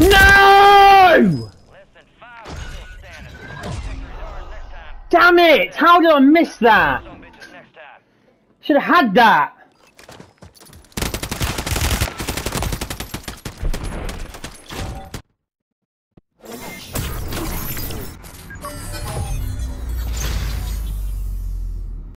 No! Damn it! How did I miss that? Should have had that.